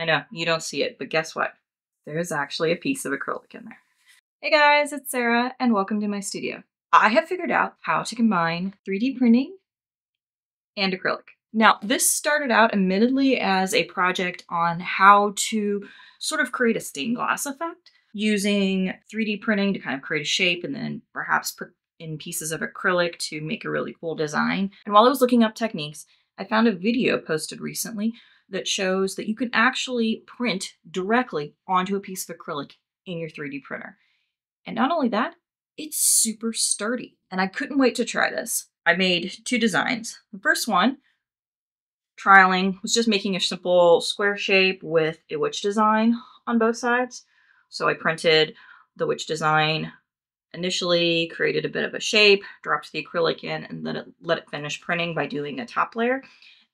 I know, you don't see it, but guess what? There's actually a piece of acrylic in there. Hey guys, it's Sarah, and welcome to my studio. I have figured out how to combine 3D printing and acrylic. Now, this started out admittedly as a project on how to sort of create a stained glass effect using 3D printing to kind of create a shape and then perhaps put in pieces of acrylic to make a really cool design. And while I was looking up techniques, I found a video posted recently that shows that you can actually print directly onto a piece of acrylic in your 3D printer. And not only that, it's super sturdy. And I couldn't wait to try this. I made two designs. The first one, trialing, was just making a simple square shape with a witch design on both sides. So I printed the witch design initially, created a bit of a shape, dropped the acrylic in, and then let it finish printing by doing a top layer.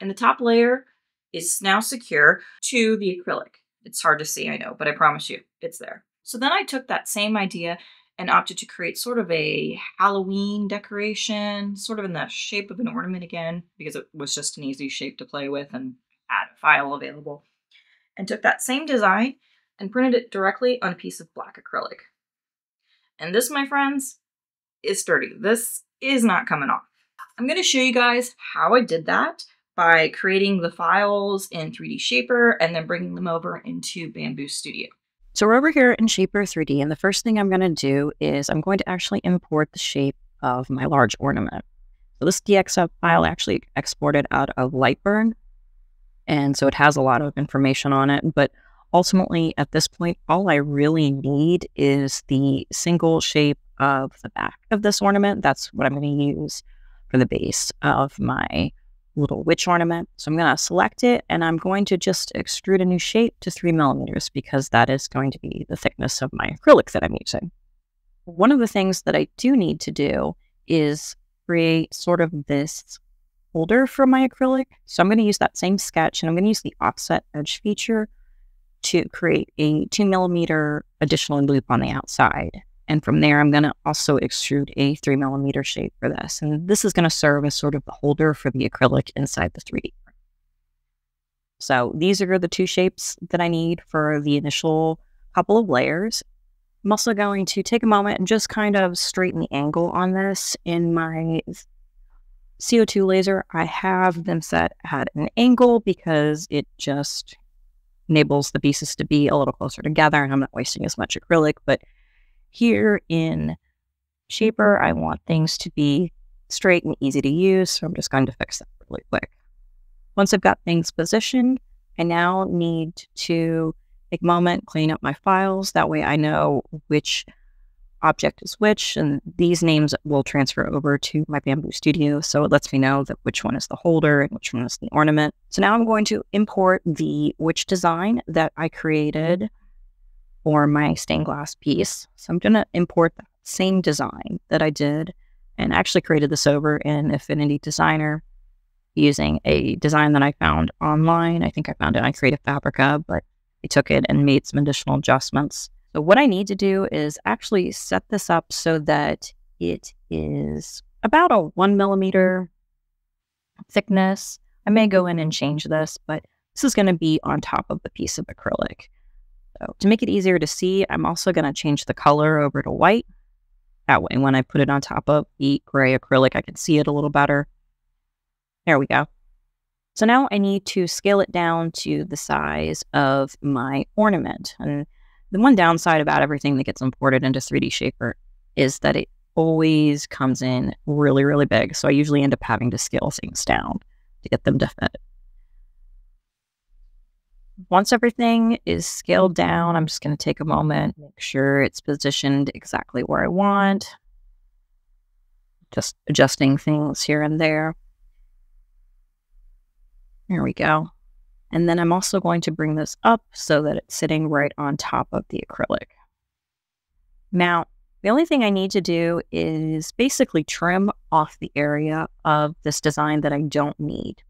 And the top layer is now secure to the acrylic. It's hard to see, I know, but I promise you, it's there. So then I took that same idea and opted to create sort of a Halloween decoration, sort of in the shape of an ornament again, because it was just an easy shape to play with and had a file available. And took that same design and printed it directly on a piece of black acrylic. And this, my friends, is sturdy. This is not coming off. I'm going to show you guys how I did that by creating the files in 3D Shapr and then bringing them over into Bambu Studio. So we're over here in Shapr 3D, and the first thing I'm going to do is I'm going to actually import the shape of my large ornament. So this DXF file actually exported out of Lightburn, and so it has a lot of information on it, but ultimately at this point, all I really need is the single shape of the back of this ornament. That's what I'm going to use for the base of my little witch ornament. So I'm going to select it and I'm going to just extrude a new shape to three millimeters because that is going to be the thickness of my acrylic that I'm using. One of the things that I do need to do is create sort of this holder for my acrylic. So I'm going to use that same sketch and I'm going to use the offset edge feature to create a two millimeter additional loop on the outside. And from there, I'm going to also extrude a three millimeter shape for this. And this is going to serve as sort of the holder for the acrylic inside the 3D. So these are the two shapes that I need for the initial couple of layers. I'm also going to take a moment and just kind of straighten the angle on this in my CO2 laser. I have them set at an angle because it just enables the pieces to be a little closer together and I'm not wasting as much acrylic, but here in mm-hmm. Shapr, I want things to be straight and easy to use, so I'm just going to fix that really quick. Once I've got things positioned, I now need to take a moment, clean up my files. That way I know which object is which, and these names will transfer over to my Bambu Studio. So it lets me know that which one is the holder and which one is the ornament. So now I'm going to import the witch design that I created for my stained glass piece. So I'm going to import that same design that I did and actually created this over in Affinity Designer using a design that I found online. I think I found it on Creative Fabrica, but I took it and made some additional adjustments. So what I need to do is actually set this up so that it is about a one millimeter thickness. I may go in and change this, but this is going to be on top of the piece of acrylic. So to make it easier to see, I'm also going to change the color over to white. That way, when I put it on top of the gray acrylic, I can see it a little better. There we go. So now I need to scale it down to the size of my ornament. And the one downside about everything that gets imported into 3D Shapr is that it always comes in really, really big. So I usually end up having to scale things down to get them to fit once everything is scaled mm-hmm. down, I'm just going to take a moment, make sure it's positioned exactly where I want. Just adjusting things here and there. There we go. And then I'm also going to bring this up so that it's sitting right on top of the acrylic. Now, the only thing I need to do is basically trim off the area of this design that I don't need.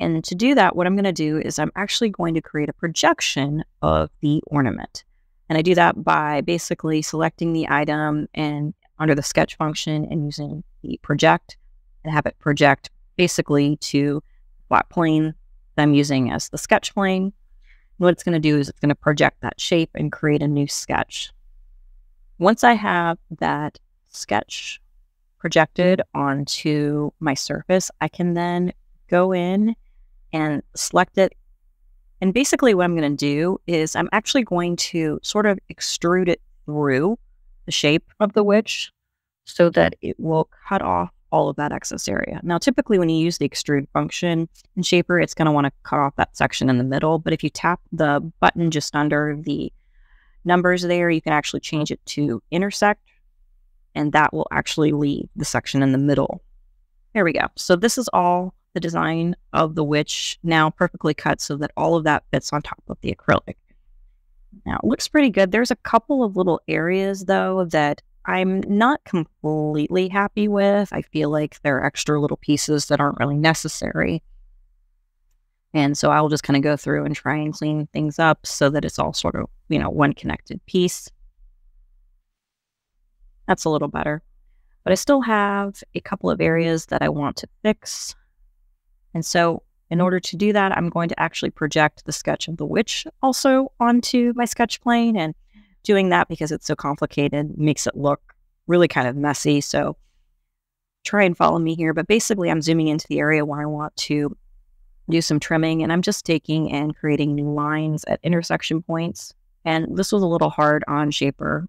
And to do that, what I'm going to do is I'm actually going to create a projection of the ornament. And I do that by basically selecting the item and under the sketch function and using the project and have it project basically to flat plane that I'm using as the sketch plane. what it's going to do is it's going to project that shape and create a new sketch. Once I have that sketch projected onto my surface, I can then go in and select it. And basically, what I'm going to do is I'm actually going to sort of extrude it through the shape of the witch so that it will cut off all of that excess area. Now, typically when you use the extrude function in Shapr, it's going to want to cut off that section in the middle. But if you tap the button just under the numbers there, you can actually change it to intersect, and that will actually leave the section in the middle. There we go. So this is all the design of the witch now perfectly cut so that all of that fits on top of the acrylic. Now, it looks pretty good. There's a couple of little areas, though, that I'm not completely happy with. I feel like there are extra little pieces that aren't really necessary. And so I'll just kind of go through and try and clean things up so that it's all sort of, you know, one connected piece. That's a little better. But I still have a couple of areas that I want to fix. And so in mm-hmm. order to do that, I'm going to actually project the sketch of the witch also onto my sketch plane. And doing that because it's so complicated makes it look really kind of messy. So try and follow me here. But basically, I'm zooming into the area where I want to do some trimming and I'm just taking and creating new lines at intersection points. And this was a little hard on Shapr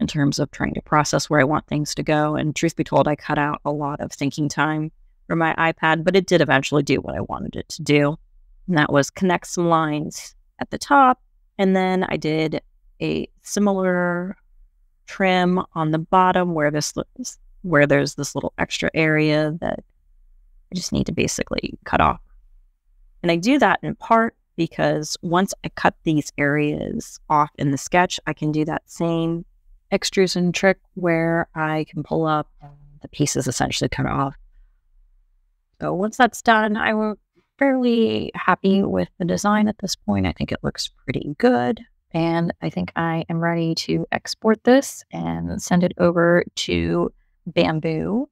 in terms of trying to process where I want things to go. And truth be told, I cut out a lot of thinking time from my iPad, but it did eventually do what I wanted it to do. And that was connect some lines at the top. And then I did a similar trim on the bottom where this where there's this little extra area that I just need to basically cut off. And I do that in part because once I cut these areas off in the sketch, I can do that same extrusion trick where I can pull up the pieces essentially cut off. So once that's done, I'm fairly happy with the design at this point. I think it looks pretty good. And I think I am ready to export this and send it over to Bambu.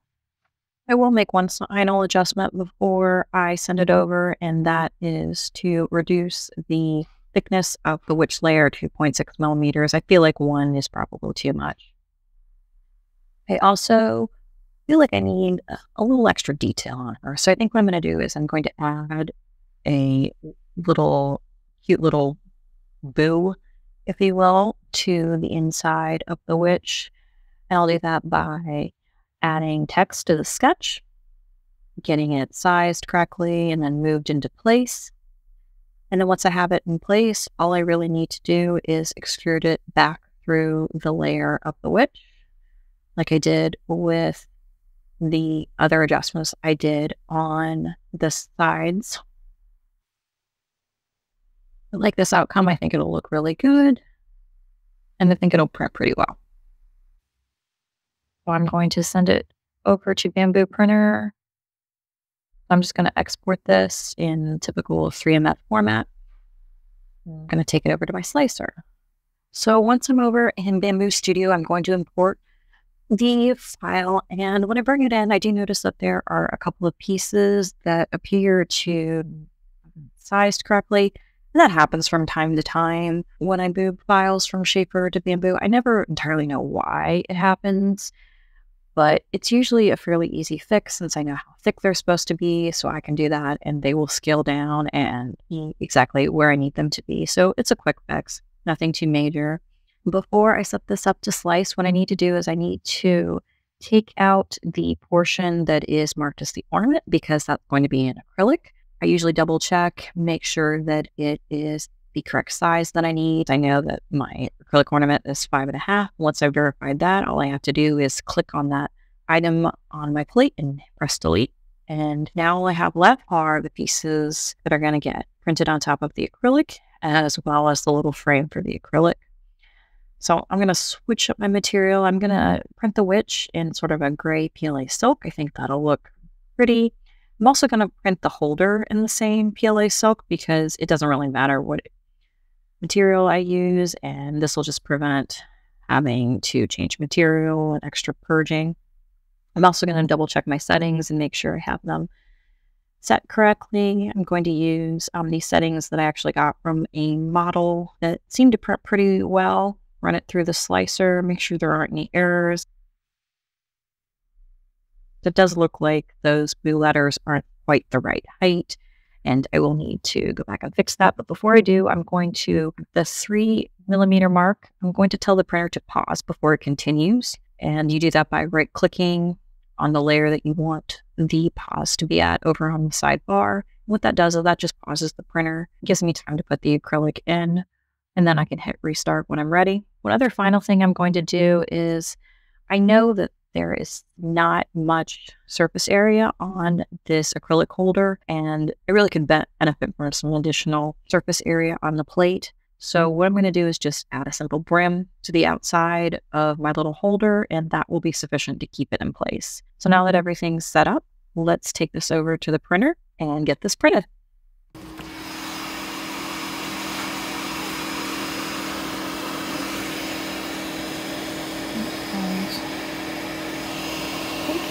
I will make one final adjustment before I send it over, and that is to reduce the thickness of the witch layer to 0.6 millimeters. I feel like one is probably too much. I also feel like I need a little extra detail on her. So I think what I'm going to do is I'm going to add a little cute little boo if you will, to the inside of the witch. And I'll do that by adding text to the sketch, getting it sized correctly, and then moved into place. And then once I have it in place, all I really need to do is extrude it back through the layer of the witch, like I did with the other adjustments I did on the sides I like this outcome. I think it'll look really good. And I think it'll print pretty well. So I'm going to send it over to Bambu Printer. I'm just going to export this in typical 3MF format. Hmm. I'm going to take it over to my slicer. So once I'm over in Bambu Studio, I'm going to import the file. And when I bring it in, I do notice that there are a couple of pieces that appear to sized correctly. And that happens from time to time when I move files from Shapr to Bambu. I never entirely know why it happens, but it's usually a fairly easy fix since I know how thick they're supposed to be. So I can do that and they will scale down and be exactly where I need them to be. So it's a quick fix, nothing too major. Before I set this up to slice, what I need to do is I need to take out the portion that is marked as the ornament because that's going to be an acrylic. I usually double check, make sure that it is the correct size that I need. I know that my acrylic ornament is five and a half. Once I've verified that, all I have to do is click on that item on my plate and press delete. And now all I have left are the pieces that are going to get printed on top of the acrylic, as well as the little frame for the acrylic. So I'm going to switch up my material. I'm going to print the witch in sort of a gray PLA silk. I think that'll look pretty. I'm also going to print the holder in the same PLA silk because it doesn't really matter what material I use, and this will just prevent having to change material and extra purging. I'm also going to double check my settings and make sure I have them set correctly. I'm going to use um, these settings that I actually got from a model that seemed to print pretty well. Run it through the slicer, make sure there aren't any errors. It does look like those blue letters aren't quite the right height and I will need to go back and fix that. But before I do, I'm going to the three millimeter mark. I'm going to tell the printer to pause before it continues. And you do that by right clicking on the layer that you want the pause to be at over on the sidebar. What that does is that just pauses the printer, gives me time to put the acrylic in, and then I can hit restart when I'm ready. One other final thing I'm going to do is I know that there is not much surface area on this acrylic holder, and it really could benefit from some additional surface area on the plate. So what I'm going to do is just add a simple brim to the outside of my little holder, and that will be sufficient to keep it in place. So now that everything's set up, let's take this over to the printer and get this printed.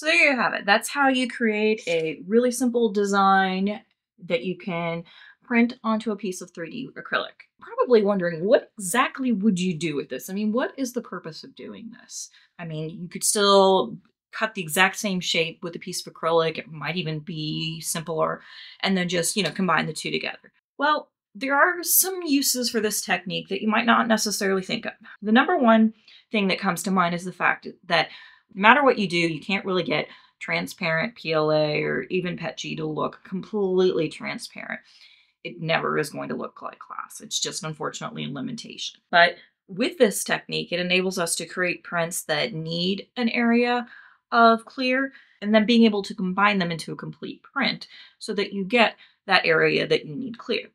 So there you have it. That's how you create a really simple design that you can print onto a piece of 3D acrylic. Probably wondering what exactly would you do with this? I mean, what is the purpose of doing this? I mean, you could still cut the exact same shape with a piece of acrylic. It might even be simpler and then just, you know, combine the two together. Well, there are some uses for this technique that you might not necessarily think of. The number one thing that comes to mind is the fact that no matter what you do, you can't really get transparent PLA or even PETG to look completely transparent. It never is going to look like glass. It's just unfortunately a limitation. But with this technique, it enables us to create prints that need an area of clear and then being able to combine them into a complete print so that you get that area that you need clear.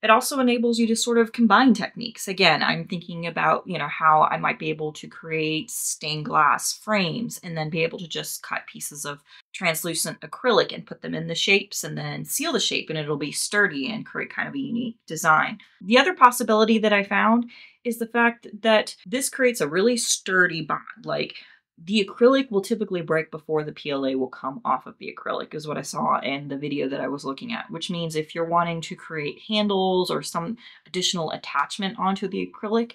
It also enables you to sort of combine techniques. Again, I'm thinking about, you know, how I might be able to create stained glass frames and then be able to just cut pieces of translucent acrylic and put them in the shapes and then seal the shape and it'll be sturdy and create kind of a unique design. The other possibility that I found is the fact that this creates a really sturdy bond. Like the acrylic will typically break before the PLA will come off of the acrylic is what I saw in the video that I was looking at, which means if you're wanting to create handles or some additional attachment onto the acrylic,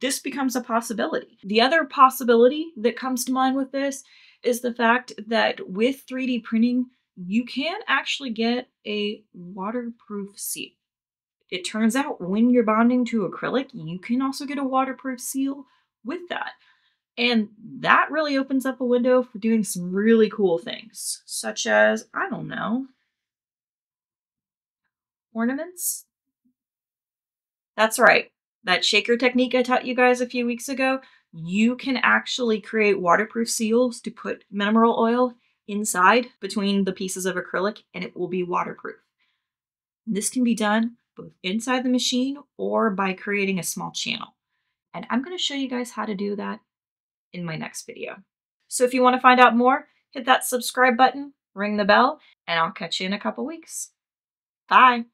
this becomes a possibility. The other possibility that comes to mind with this is the fact that with 3D printing, you can actually get a waterproof seal. It turns out when you're bonding to acrylic, you can also get a waterproof seal with that. And that really opens up a window for doing some really cool things, such as, I don't know, ornaments? That's right. That shaker technique I taught you guys a few weeks ago, you can actually create waterproof seals to put mineral oil inside between the pieces of acrylic and it will be waterproof. This can be done both inside the machine or by creating a small channel. And I'm going to show you guys how to do that in my next video. So if you want to find out more, hit that subscribe button, ring the bell, and I'll catch you in a couple weeks. Bye!